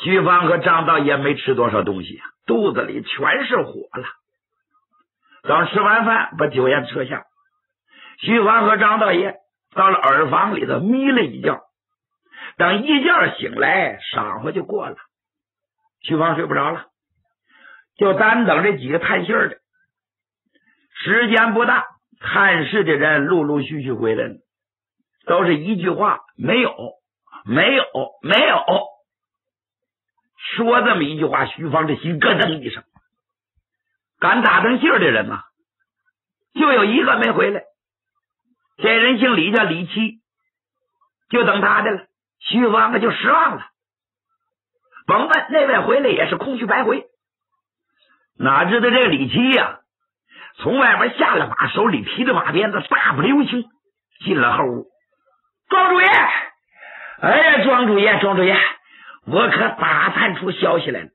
徐芳和张道爷没吃多少东西，肚子里全是火了。等吃完饭，把酒宴撤下，徐芳和张道爷到了耳房里头眯了一觉。等一觉醒来，晌午就过了。徐芳睡不着了，就单等这几个探信的。时间不大，探视的人陆陆续续回来了，都是一句话：没有，没有，没有。说这么一句话，徐芳这心咯噔一声。敢打听信的人呐，就有一个没回来。这人姓李，叫李七，就等他的了。徐芳啊就失望了。甭问那位回来也是空去白回。哪知道这个李七呀，从外边下了马，手里提着马鞭子，大步流星进了后屋。庄主爷，哎呀，庄主爷，庄主爷，我可打探出消息来了。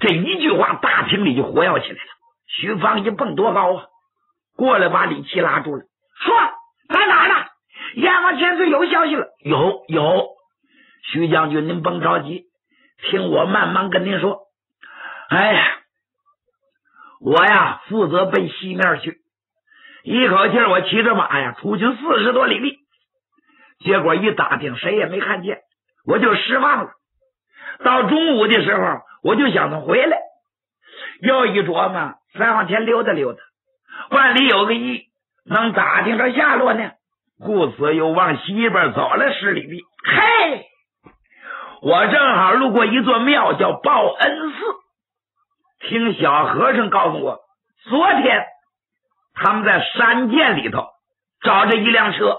这一句话，大厅里就活跃起来了。徐芳一蹦多高啊，过来把李七拉住了，说：“在哪呢？燕王千岁有消息了。有有，徐将军，您甭着急，听我慢慢跟您说。哎呀，我呀负责奔西面去，一口气我骑着马呀出去四十多里地，结果一打听，谁也没看见，我就失望了。到中午的时候，我就想着回来，又一琢磨。”再往前溜达溜达，万里有个意，能打听着下落呢。故此又往西边走了十里地。嘿，我正好路过一座庙，叫报恩寺。听小和尚告诉我，昨天他们在山涧里头找着一辆车，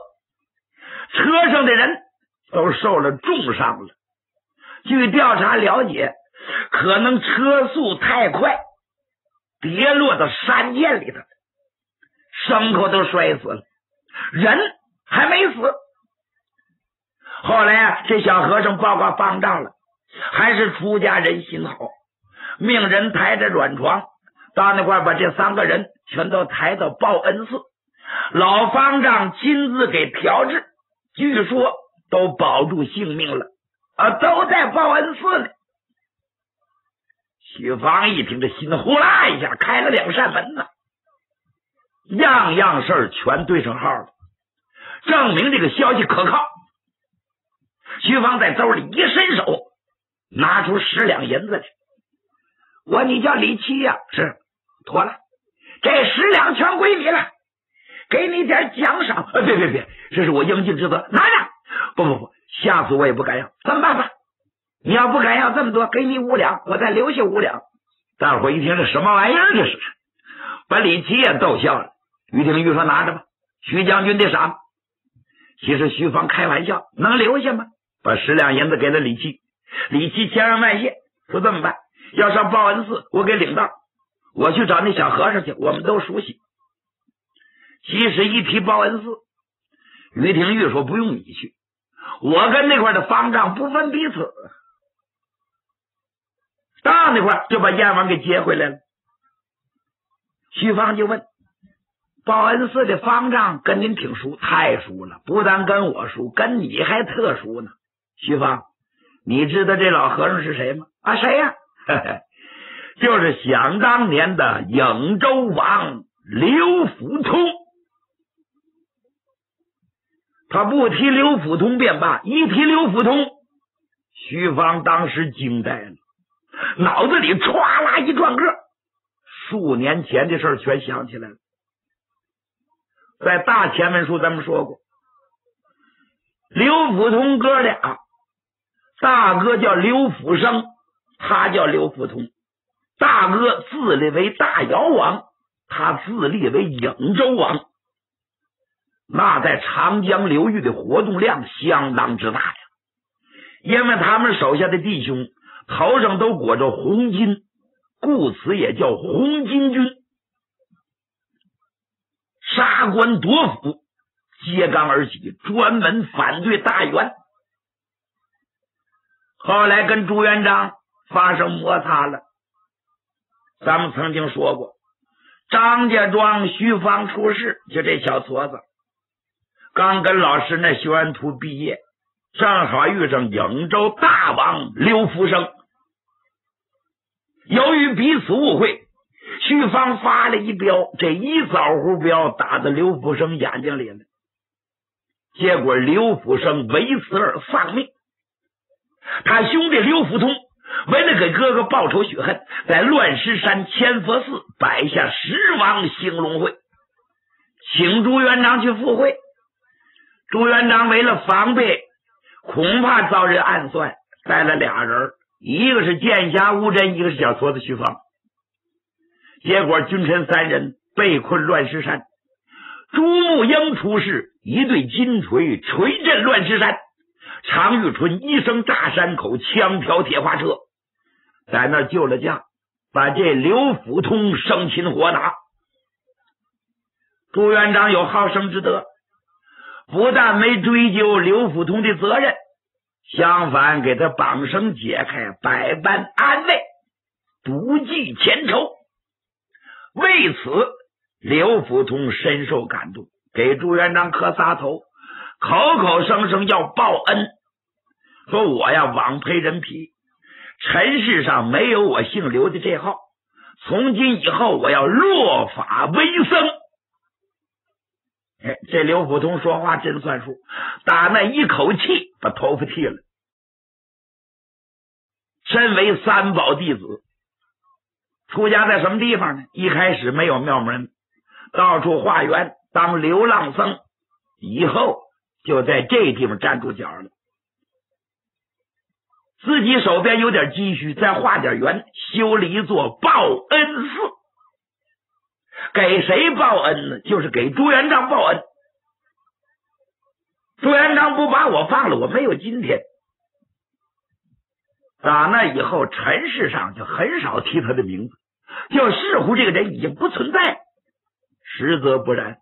车上的人都受了重伤了。据调查了解，可能车速太快。跌落到山涧里头，牲口都摔死了，人还没死。后来啊，这小和尚报告方丈了，还是出家人心好，命人抬着软床到那块，把这三个人全都抬到报恩寺，老方丈亲自给调治，据说都保住性命了啊，都在报恩寺呢。许芳一听，这心呼啦一下开了两扇门呢，样样事儿全对上号了，证明这个消息可靠。徐芳在兜里一伸手，拿出十两银子来。我你叫李七呀？是，妥了，这十两全归你了，给你点奖赏。别别别，这是我应尽之责，拿着。不不不，下次我也不敢要。怎么办吧？你要不敢要这么多，给你五两，我再留下五两。大伙一听，这什么玩意儿？这是把李琦也逗笑了。于廷玉说：“拿着吧，徐将军的赏。”其实徐芳开玩笑，能留下吗？把十两银子给了李琦，李琦千恩万谢，说：“这么办？要上报恩寺，我给领道，我去找那小和尚去，我们都熟悉。”其实一提报恩寺，于廷玉说：“不用你去，我跟那块的方丈不分彼此。”到那块就把燕王给接回来了。徐芳就问：“报恩寺的方丈跟您挺熟，太熟了，不但跟我熟，跟你还特熟呢。”徐芳，你知道这老和尚是谁吗？啊，谁呀？就是想当年的颍州王刘福通。他不提刘福通便罢，一提刘福通，徐芳当时惊呆了。脑子里歘啦一转个，数年前的事全想起来了。在大前文书咱们说过，刘福通哥俩，大哥叫刘福生，他叫刘福通。大哥自立为大姚王，他自立为颍州王。那在长江流域的活动量相当之大呀，因为他们手下的弟兄。头上都裹着红巾，故此也叫红巾军。杀官夺府，揭竿而起，专门反对大元。后来跟朱元璋发生摩擦了。咱们曾经说过，张家庄徐芳出事，就这小矬子，刚跟老师那学完图毕业，正好遇上颍州大王刘福生。由于彼此误会，徐芳发了一镖，这一枣胡镖打到刘福生眼睛里了，结果刘福生为此而丧命。他兄弟刘福通为了给哥哥报仇雪恨，在乱石山千佛寺摆下十王兴隆会，请朱元璋去赴会。朱元璋为了防备，恐怕遭人暗算，带了俩人。一个是剑侠吴真，一个是小矬子徐芳。结果君臣三人被困乱石山，朱木英出世，一对金锤锤震乱石山。常玉春一声炸山口，枪挑铁花车，在那救了驾，把这刘福通生擒活拿。朱元璋有好生之德，不但没追究刘福通的责任。相反，给他绑绳解开，百般安慰，不计前仇。为此，刘福通深受感动，给朱元璋磕仨头，口口声声要报恩，说我呀枉赔人皮，尘世上没有我姓刘的这号。从今以后，我要落法为僧。这刘福通说话真算数，打那一口气把头发剃了。身为三宝弟子，出家在什么地方呢？一开始没有庙门，到处化缘当流浪僧，以后就在这地方站住脚了。自己手边有点积蓄，再化点缘，修了一座报恩寺。给谁报恩呢？就是给朱元璋报恩。朱元璋不把我放了，我没有今天。打那以后，尘世上就很少提他的名字，就似乎这个人已经不存在。实则不然，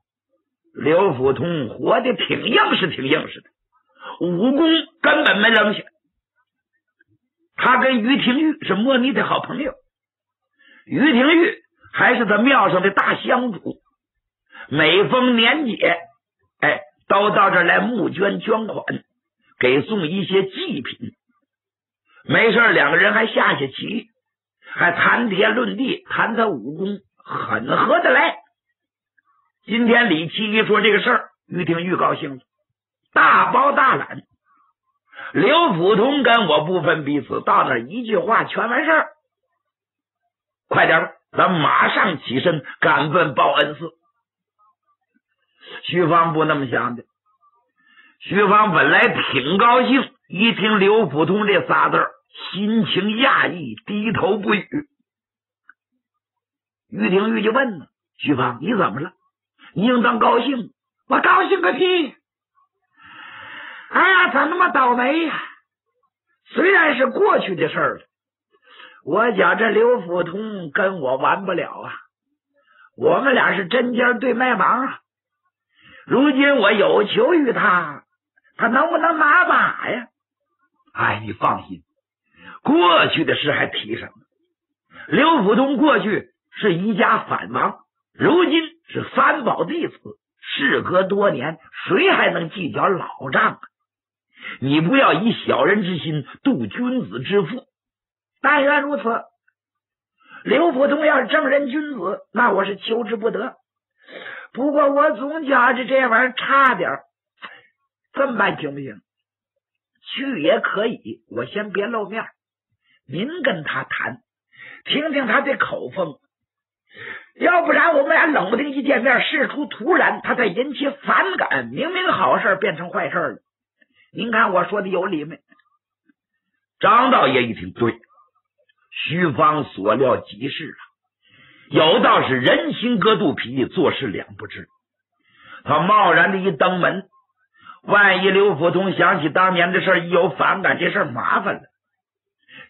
刘福通活的挺硬实，挺硬实的，武功根本没扔下。他跟于廷玉是莫逆的好朋友，于廷玉还是他庙上的大香主，每逢年节，哎，都到这来募捐捐款，给送一些祭品。没事，两个人还下下棋，还谈天论地，谈谈武功，很合得来。今天李七一说这个事儿，于廷玉高兴了，大包大揽。刘福通跟我不分彼此，到那一句话全完事儿。快点吧，咱马上起身赶奔报恩寺。徐芳不那么想的，徐芳本来挺高兴。一听刘福通这仨字心情讶异，低头不语。于廷玉就问呢：“徐芳，你怎么了？你应当高兴。我高兴个屁！哎呀，咋那么倒霉呀？虽然是过去的事了，我讲这刘福通跟我完不了啊。我们俩是针尖对麦芒啊。如今我有求于他，他能不能拿把呀？”哎，你放心，过去的事还提什么。刘福通过去是一家反王，如今是三宝弟子，事隔多年，谁还能计较老账？你不要以小人之心度君子之腹。但愿如此。刘福通要是正人君子，那我是求之不得。不过我总觉着这玩意儿差点这么办行不行？去也可以，我先别露面，您跟他谈，听听他的口风。要不然我们俩冷不丁一见面，事出突然，他再引起反感，明明好事变成坏事了。您看我说的有理没？张道爷一听，对，徐芳所料极是啊，有道是人心隔肚皮，做事两不知。他贸然的一登门。万一刘福通想起当年的事一有反感，这事麻烦了。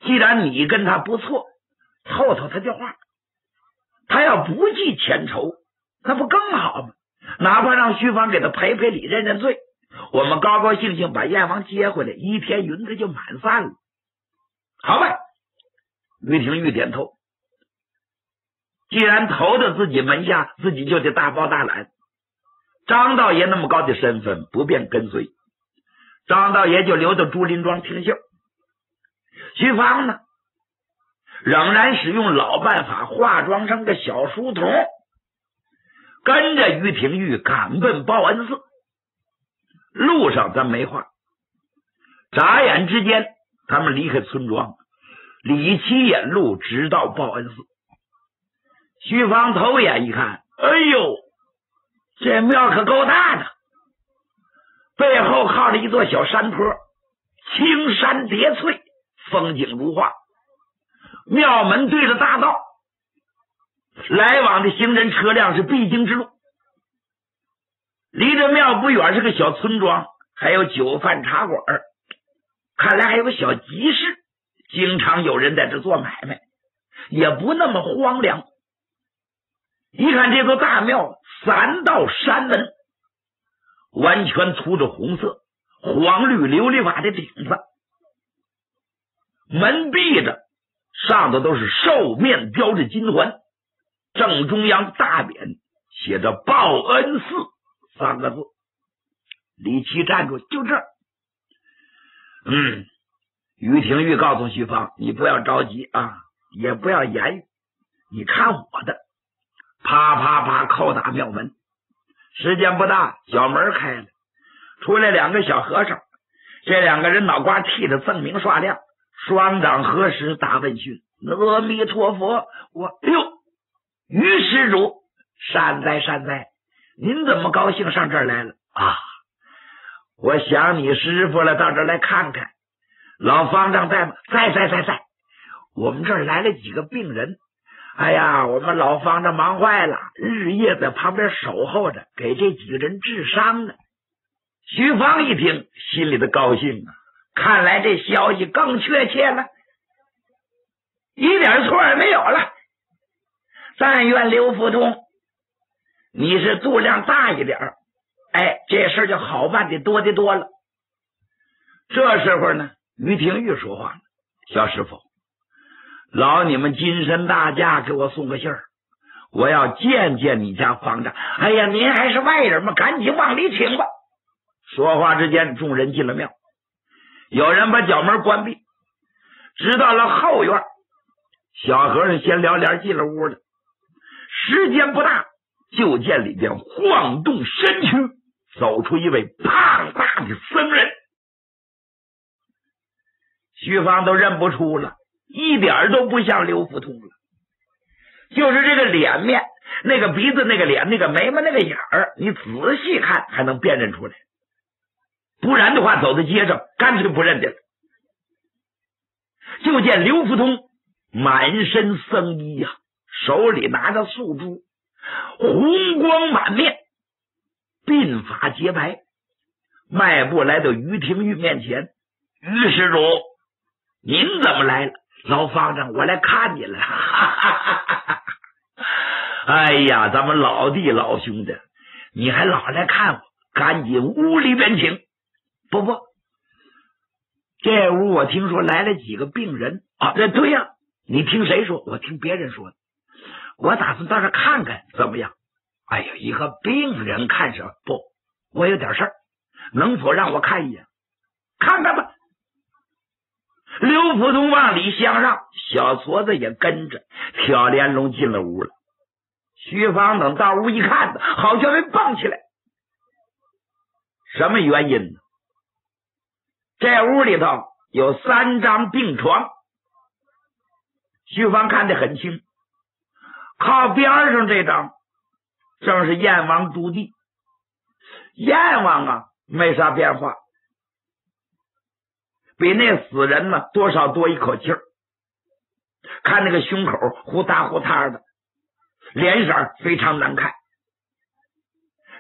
既然你跟他不错，透透他的话，他要不计前仇，那不更好吗？哪怕让徐芳给他赔赔礼、认认罪，我们高高兴兴把燕王接回来，一片云彩就满散了。好吧，于廷玉点头。既然投到自己门下，自己就得大包大揽。张道爷那么高的身份不便跟随，张道爷就留到朱林庄听信。徐芳呢，仍然使用老办法，化妆成个小书童，跟着于廷玉赶奔报恩寺。路上咱没话，眨眼之间，他们离开村庄，李七引路直到报恩寺。徐芳头眼一看，哎呦，这庙可够大的，背后靠着一座小山坡，青山叠翠，风景如画。庙门对着大道，来往的行人车辆是必经之路。离这庙不远是个小村庄，还有酒饭茶馆看来还有个小集市，经常有人在这做买卖，也不那么荒凉。一看这座大庙，三道山门，完全涂着红色，黄绿琉璃瓦的顶子，门闭着，上头都是兽面雕着金环，正中央大匾写着“报恩寺”。三个字，李琦站住，就这。嗯，于廷玉告诉徐芳：“你不要着急啊，也不要言语，你看我的。”啪啪啪，叩打庙门。时间不大，小门开了，出来两个小和尚。这两个人脑瓜剃的锃明刷亮，双掌合十，大问讯：“阿弥陀佛！”我，哎呦，于施主，善哉善哉。您怎么高兴上这儿来了啊？我想你师傅了，到这儿来看看。老方丈在吗？在在在在。我们这儿来了几个病人。哎呀，我们老方丈忙坏了，日夜在旁边守候着，给这几个人治伤呢。徐芳一听，心里的高兴啊！看来这消息更确切了，一点错也没有了。但愿刘福通。你是度量大一点哎，这事就好办的多的多了。这时候呢，于廷玉说话了：“小师傅，劳你们金身大驾给我送个信儿，我要见见你家方丈。”哎呀，您还是外人吗，赶紧往里请吧。说话之间，众人进了庙，有人把角门关闭，直到了后院，小和尚先撩帘进了屋了。时间不大。就见里边晃动身躯，走出一位胖大的僧人，徐芳都认不出了，一点都不像刘福通了。就是这个脸面，那个鼻子，那个脸，那个眉毛，那个眼儿，你仔细看还能辨认出来。不然的话，走在街上干脆不认得了。就见刘福通满身僧衣呀，手里拿着素珠。红光满面，鬓发洁白，迈步来到于廷玉面前。于施主，您怎么来了？老方丈，我来看你了。哈哈哈！哈哈哎呀，咱们老弟老兄的，你还老来看我？赶紧屋里边请。不不，这屋我听说来了几个病人啊。这对呀，你听谁说？我听别人说的。我打算到这看看，怎么样？哎呀，一个病人看什么？不，我有点事儿，能否让我看一眼？看看吧。刘福通往里相让，小矬子也跟着，挑帘笼进了屋了。徐芳等到屋一看，好像没蹦起来。什么原因呢？这屋里头有三张病床，徐芳看得很清。靠边上这张，正是燕王朱棣。燕王啊，没啥变化，比那死人呢多少多一口气儿。看那个胸口呼嗒呼嗒的，脸色非常难看。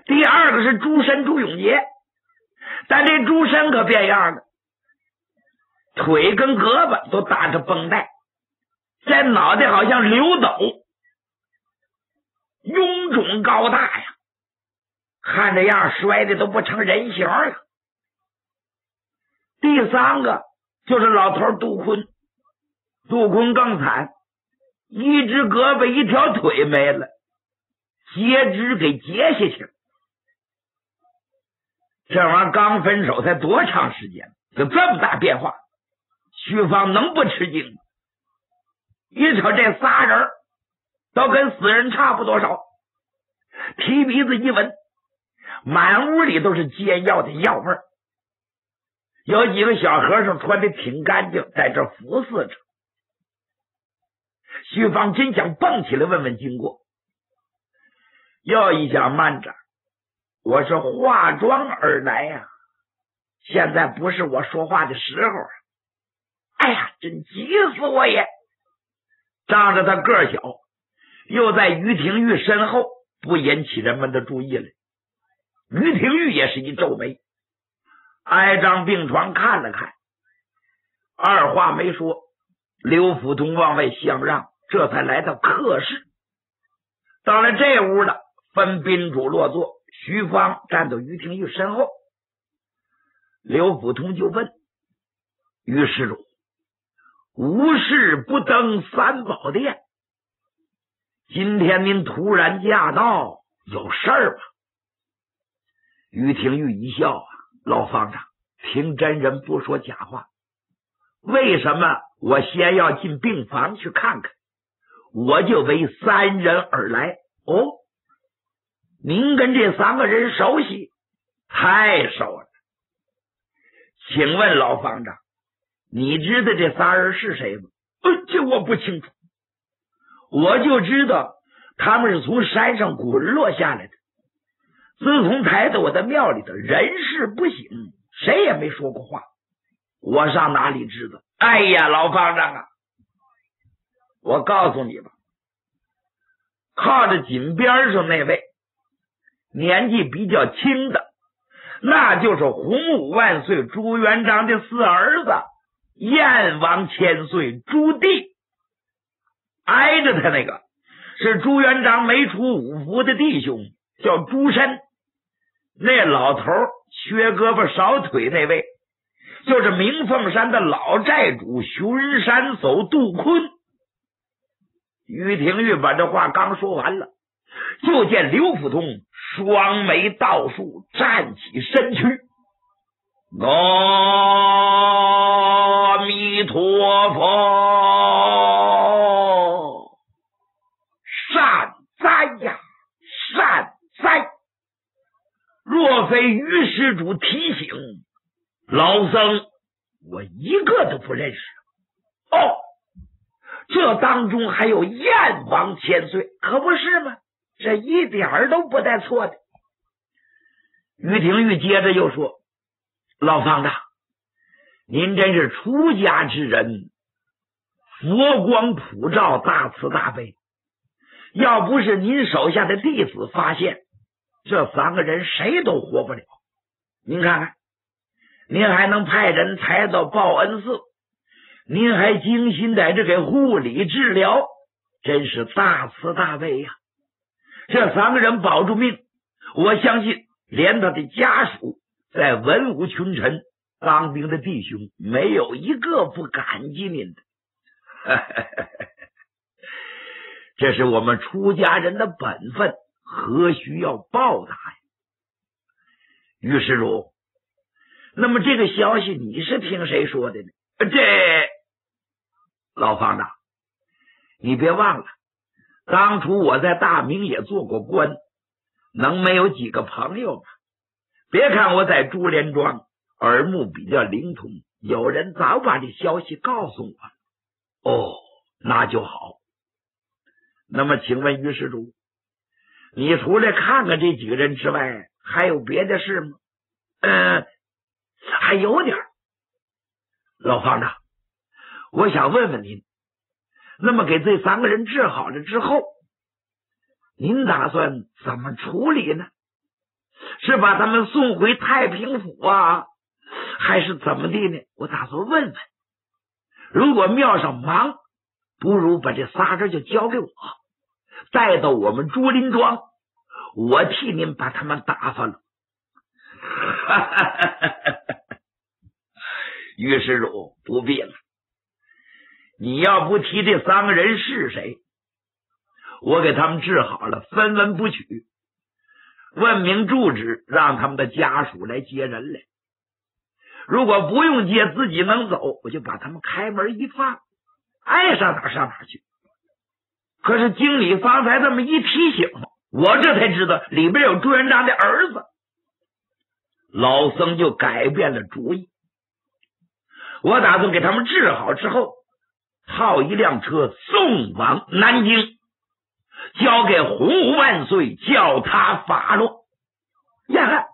第二个是朱深朱永杰，但这朱深可变样了，腿跟胳膊都搭着绷带，这脑袋好像刘斗。臃肿高大呀，看这样摔的都不成人形了。第三个就是老头杜坤，杜坤更惨，一只胳膊一条腿没了，截肢给截下去了。这玩意儿刚分手才多长时间，就这么大变化？徐芳能不吃惊吗？一瞅这仨人都跟死人差不多少，提鼻子一闻，满屋里都是煎药的药味儿。有几个小和尚穿的挺干净，在这服侍着。徐芳真想蹦起来问问经过，又一想慢着，我是化妆而来呀，现在不是我说话的时候！哎呀，真急死我也！仗着他个小，又在于廷玉身后，不引起人们的注意了。于廷玉也是一皱眉。挨张病床看了看，二话没说，刘福通往外相让，这才来到客室。到了这屋了，分宾主落座，徐芳站到于廷玉身后。刘福通就问于施主：“无事不登三宝殿，今天您突然驾到，有事儿吧？”于廷玉一笑啊。老方丈，听真人不说假话。为什么我先要进病房去看看？我就为三人而来。哦，您跟这三个人熟悉？太熟了。请问老方丈，你知道这仨人是谁吗？呃，这我不清楚。我就知道他们是从山上滚落下来的。自从抬到我的庙里头，人事不省，谁也没说过话。我上哪里知道？哎呀，老方丈啊，我告诉你吧，靠着井边上那位年纪比较轻的，那就是洪武万岁朱元璋的四儿子燕王千岁朱棣。挨着他那个是朱元璋没出五福的弟兄。叫朱深，那老头缺胳膊少腿那位，就是明凤山的老寨主巡山走杜坤。于廷玉把这话刚说完了，就见刘福通双眉倒竖，站起身躯。阿弥陀佛，善哉呀，善！在，若非于施主提醒，老僧我一个都不认识。哦，这当中还有燕王千岁，可不是吗？这一点儿都不带错的。于廷玉接着又说：“老方丈，您真是出家之人，佛光普照，大慈大悲。要不是您手下的弟子发现。”这三个人谁都活不了，您看看，您还能派人抬到报恩寺，您还精心在这给护理治疗，真是大慈大悲呀！这三个人保住命，我相信连他的家属，在文武群臣、当兵的弟兄，没有一个不感激您的。这是我们出家人的本分。何须要报答呀？于施主，那么这个消息你是听谁说的呢？这老方丈，你别忘了，当初我在大明也做过官，能没有几个朋友吗？别看我在珠帘庄耳目比较灵通，有人早把这消息告诉我了。哦，那就好。那么，请问于世主？你除了看看这几个人之外，还有别的事吗？嗯，还有点老方丈，我想问问您，那么给这三个人治好了之后，您打算怎么处理呢？是把他们送回太平府啊，还是怎么的呢？我打算问问。如果庙上忙，不如把这仨人就交给我。带到我们竹林庄，我替您把他们打发了。于施主不必了，你要不提这三个人是谁，我给他们治好了，分文不取。问明住址，让他们的家属来接人来。如果不用接，自己能走，我就把他们开门一放，爱上哪上哪去。可是经理方才这么一提醒，我这才知道里边有朱元璋的儿子。老僧就改变了主意，我打算给他们治好之后，套一辆车送往南京，交给洪武万岁，叫他发落。呀哈，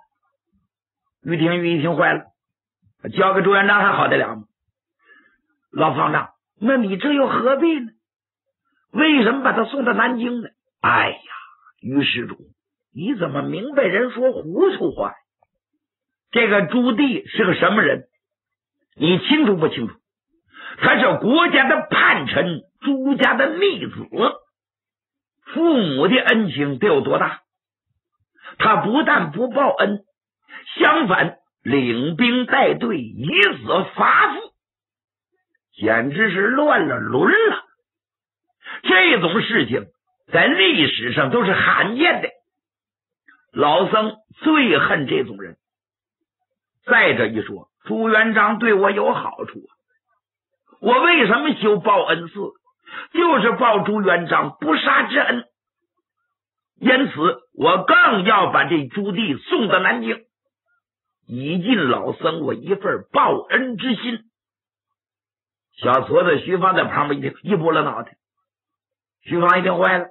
于廷玉一听坏了，交给朱元璋还好得了吗？老方丈，那你这又何必呢？为什么把他送到南京呢？哎呀，于施主，你怎么明白人说糊涂话？这个朱棣是个什么人？你清楚不清楚？他是国家的叛臣，朱家的逆子，父母的恩情得有多大？他不但不报恩，相反领兵带队以死伐父，简直是乱了伦了。这种事情在历史上都是罕见的。老僧最恨这种人。再者一说，朱元璋对我有好处啊！我为什么修报恩寺？就是报朱元璋不杀之恩。因此，我更要把这朱棣送到南京，以尽老僧我一份报恩之心。小矬子徐芳在旁边一听，一拨了脑袋。徐芳一听坏了，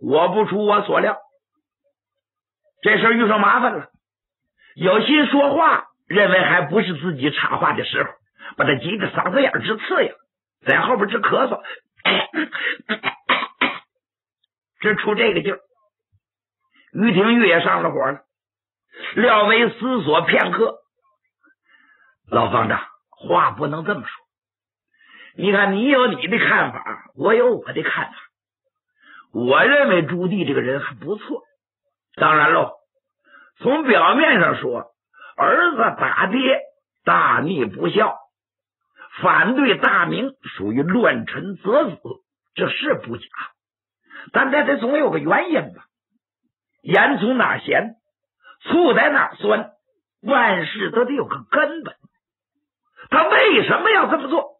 我不出我所料，这事遇上麻烦了，有心说话。认为还不是自己插话的时候，把他急得嗓子眼直刺呀，在后边直咳嗽，直出这个劲儿。于廷玉也上了火了。廖维思索片刻，老方丈，话不能这么说。你看，你有你的看法，我有我的看法。我认为朱棣这个人还不错。当然喽，从表面上说。儿子打爹，大逆不孝，反对大明，属于乱臣择子，这是不假。但这得总有个原因吧？盐从哪咸，醋在哪酸，万事都得有个根本。他为什么要这么做？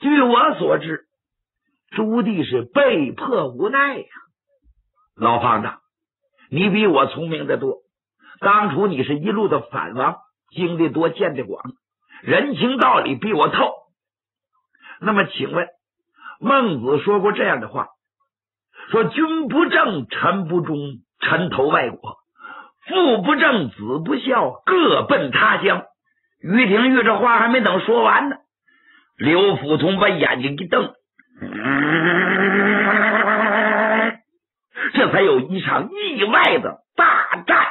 据我所知，朱棣是被迫无奈呀。老方丈，你比我聪明的多。当初你是一路的反王，经历多，见得广，人情道理比我透。那么，请问，孟子说过这样的话：说君不正，臣不忠，臣投外国；父不正，子不孝，各奔他乡。于廷玉这话还没等说完呢，刘福通把眼睛一瞪，这才有一场意外的大战。